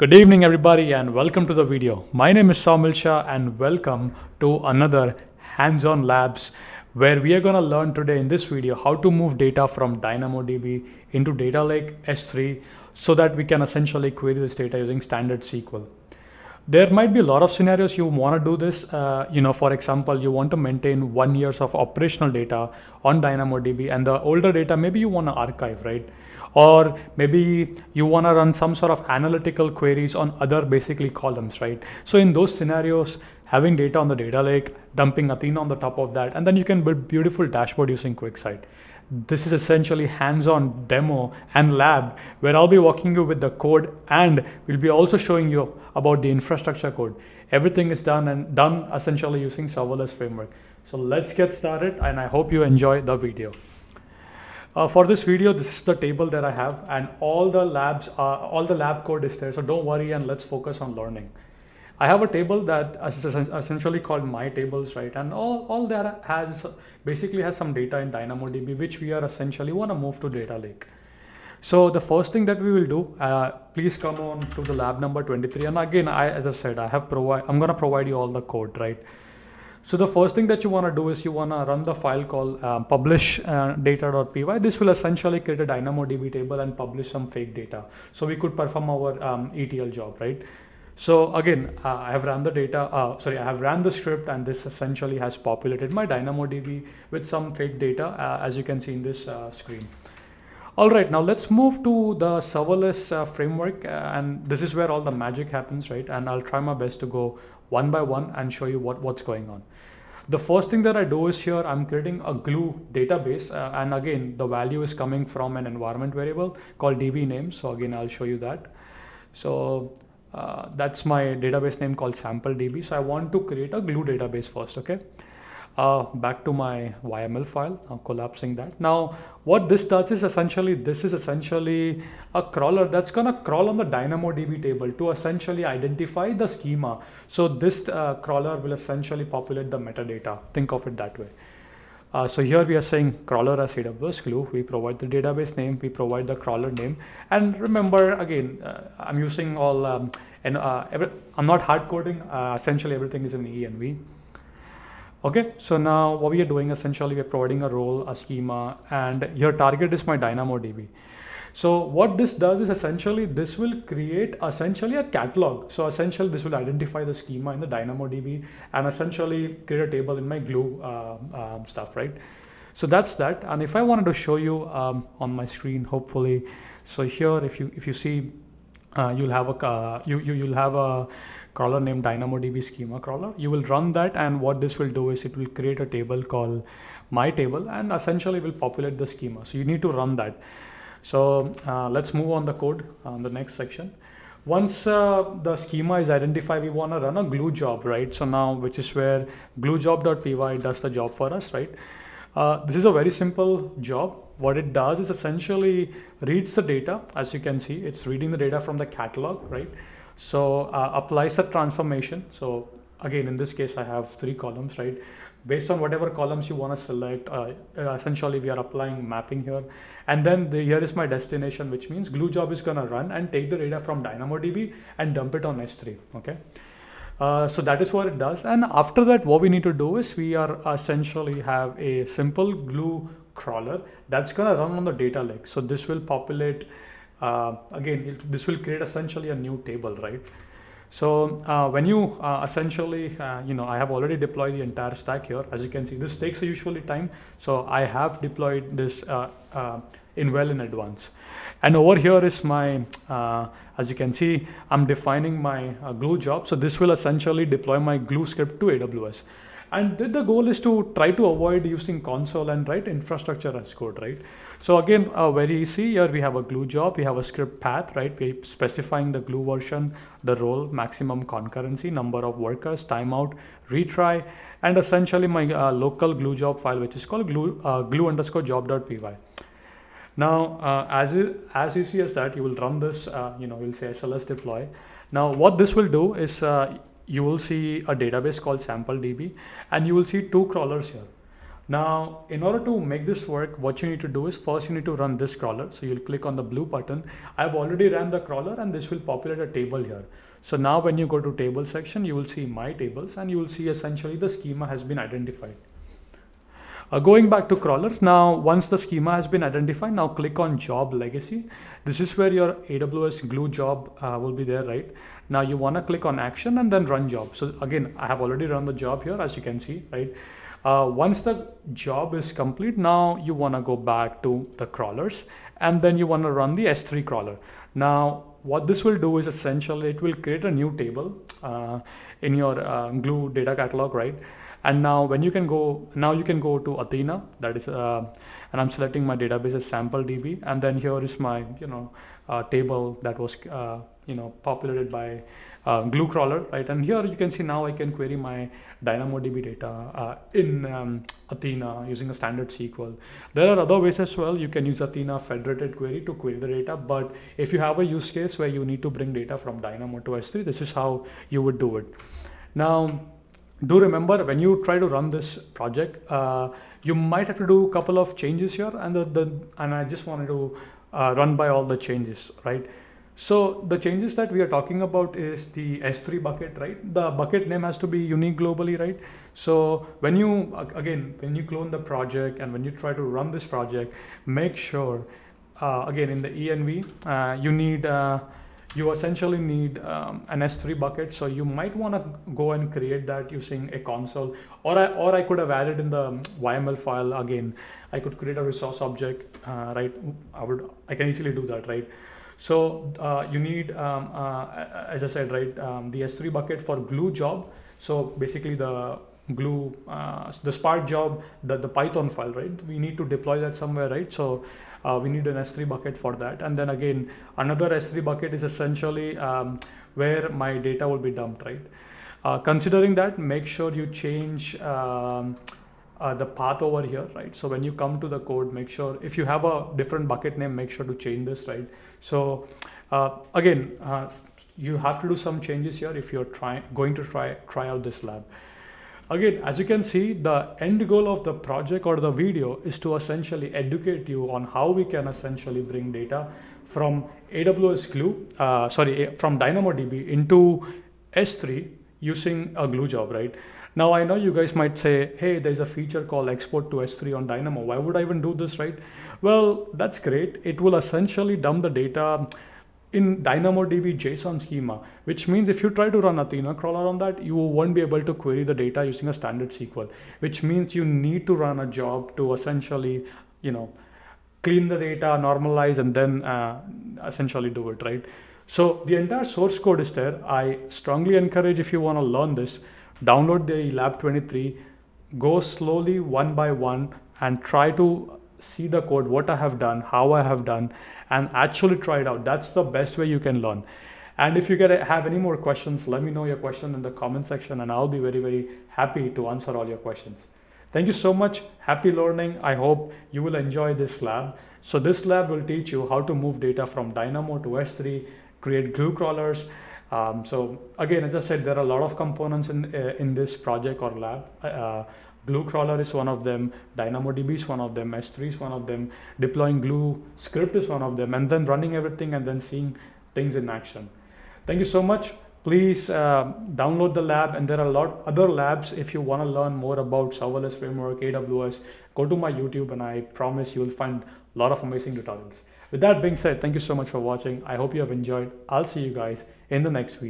Good evening, everybody, and welcome to the video. My name is Soumil Shah, and welcome to another Hands On Labs where we are going to learn today in this video how to move data from DynamoDB into Data Lake S3 so that we can essentially query this data using standard SQL. There might be a lot of scenarios you want to do this. Uh, you know, for example, you want to maintain one years of operational data on DynamoDB and the older data, maybe you want to archive, right? or maybe you want to run some sort of analytical queries on other basically columns, right? So in those scenarios, having data on the data lake, dumping Athena on the top of that, and then you can build beautiful dashboard using QuickSight. This is essentially hands-on demo and lab where I'll be walking you with the code and we'll be also showing you about the infrastructure code. Everything is done and done essentially using serverless framework. So let's get started and I hope you enjoy the video. Uh, for this video, this is the table that I have and all the labs, uh, all the lab code is there. So don't worry and let's focus on learning. I have a table that is essentially called my tables, right? And all, all that has basically has some data in DynamoDB, which we are essentially want to move to data lake. So the first thing that we will do, uh, please come on to the lab number 23. And again, I, as I said, I have provide, I'm going to provide you all the code, right? So the first thing that you want to do is you want to run the file called um, publish uh, data.py. This will essentially create a DynamoDB table and publish some fake data. So we could perform our um, ETL job, right? So again, uh, I have run the data, uh, sorry, I have ran the script and this essentially has populated my DynamoDB with some fake data uh, as you can see in this uh, screen. All right, now let's move to the serverless uh, framework and this is where all the magic happens, right? And I'll try my best to go one by one and show you what, what's going on. The first thing that I do is here, I'm creating a glue database. Uh, and again, the value is coming from an environment variable called db name. So again, I'll show you that. So uh, that's my database name called sample db. So I want to create a glue database first, okay? uh, back to my YML file, I'm collapsing that. Now, what this does is essentially, this is essentially a crawler that's gonna crawl on the DynamoDB table to essentially identify the schema. So this uh, crawler will essentially populate the metadata. Think of it that way. Uh, so here we are saying crawler as AWS Glue. We provide the database name, we provide the crawler name. And remember, again, uh, I'm using all, um, and uh, every, I'm not hard coding. Uh, essentially, everything is in env. Okay, so now what we are doing essentially, we're providing a role, a schema, and your target is my DynamoDB. So what this does is essentially this will create essentially a catalog. So essentially this will identify the schema in the DynamoDB and essentially create a table in my glue uh, stuff, right? So that's that. And if I wanted to show you um, on my screen, hopefully, so here if you if you see, uh, you'll have a you, you you'll have a crawler named DynamoDB schema crawler. You will run that and what this will do is it will create a table called my table and essentially will populate the schema. So you need to run that. So uh, let's move on the code on the next section. Once uh, the schema is identified, we want to run a glue job, right? So now, which is where gluejob.py does the job for us, right? Uh, this is a very simple job. What it does is essentially reads the data. As you can see, it's reading the data from the catalog, right? So uh, applies a transformation. So again, in this case, I have three columns, right? Based on whatever columns you want to select, uh, uh, essentially we are applying mapping here. And then the, here is my destination, which means glue job is going to run and take the data from DynamoDB and dump it on S3, okay? Uh, so that is what it does. And after that, what we need to do is we are essentially have a simple glue crawler that's going to run on the data lake. So this will populate uh, again, it, this will create essentially a new table, right? So uh, when you uh, essentially, uh, you know, I have already deployed the entire stack here. As you can see, this takes usually time. So I have deployed this uh, uh, in well in advance. And over here is my, as you can see, I'm defining my glue job. So this will essentially deploy my glue script to AWS. And the goal is to try to avoid using console and write infrastructure as code, right? So again, uh, very easy. Here we have a glue job. We have a script path, right? We're specifying the glue version, the role, maximum concurrency, number of workers, timeout, retry, and essentially my uh, local glue job file, which is called glue, uh, glue underscore job.py. Now, uh, as, as easy as that, you will run this, uh, you know, you'll say SLS deploy. Now, what this will do is uh, you will see a database called sample DB and you will see two crawlers here. Now, in order to make this work, what you need to do is first you need to run this crawler. So you'll click on the blue button. I've already ran the crawler and this will populate a table here. So now when you go to table section, you will see my tables and you will see essentially the schema has been identified. Uh, going back to crawler, now once the schema has been identified, now click on job legacy. This is where your AWS glue job uh, will be there, right? Now you wanna click on action and then run job. So again, I have already run the job here, as you can see, right? Uh, once the job is complete, now you wanna go back to the crawlers and then you wanna run the S3 crawler. Now, what this will do is essentially it will create a new table uh, in your uh, glue data catalog, right? And now when you can go, now you can go to Athena, that is, uh, and I'm selecting my database as sample DB. And then here is my, you know, uh, table that was, uh, you know, populated by uh, glue crawler, right? And here you can see now I can query my DynamoDB data uh, in um, Athena using a standard SQL. There are other ways as well. You can use Athena federated query to query the data. But if you have a use case where you need to bring data from Dynamo to S3, this is how you would do it. Now, do remember when you try to run this project, uh, you might have to do a couple of changes here and the, the and I just wanted to uh, run by all the changes, right? So the changes that we are talking about is the S3 bucket, right? The bucket name has to be unique globally, right? So when you, again, when you clone the project and when you try to run this project, make sure, uh, again, in the env, uh, you need, uh, you essentially need um, an S3 bucket. So you might want to go and create that using a console or I, or I could have added in the YML file again. I could create a resource object, uh, right? I would, I can easily do that, right? So uh, you need, um, uh, as I said, right, um, the S3 bucket for glue job. So basically the glue, uh, the Spark job, the, the Python file, right? We need to deploy that somewhere, right? So uh, we need an S3 bucket for that. And then again, another S3 bucket is essentially um, where my data will be dumped, right? Uh, considering that, make sure you change um, uh, the path over here, right? So when you come to the code, make sure if you have a different bucket name, make sure to change this, right? So uh, again, uh, you have to do some changes here if you're trying going to try try out this lab. Again, as you can see, the end goal of the project or the video is to essentially educate you on how we can essentially bring data from AWS Glue, uh, sorry, from DynamoDB into S3 using a glue job, right? Now I know you guys might say, hey, there's a feature called export to S3 on Dynamo. Why would I even do this, right? Well, that's great. It will essentially dump the data in DynamoDB JSON schema, which means if you try to run Athena crawler on that, you won't be able to query the data using a standard SQL, which means you need to run a job to essentially, you know, clean the data, normalize, and then uh, essentially do it, right? So the entire source code is there. I strongly encourage if you want to learn this, download the lab 23 go slowly one by one and try to see the code what i have done how i have done and actually try it out. That's the best way you can learn. And if you get have any more questions let me know your question in the comment section and i'll be very very happy to answer all your questions. Thank you so much. Happy learning. I hope you will enjoy this lab. So this lab will teach you how to move data from dynamo to s3 create glue crawlers. Um, so again, as I said, there are a lot of components in uh, in this project or lab. Uh, Glue crawler is one of them, DynamoDB is one of them, S3 is one of them, deploying Glue script is one of them, and then running everything and then seeing things in action. Thank you so much. Please uh, download the lab, and there are a lot other labs. If you want to learn more about serverless framework, AWS, go to my YouTube, and I promise you will find a lot of amazing tutorials. With that being said, thank you so much for watching. I hope you have enjoyed. I'll see you guys in the next video.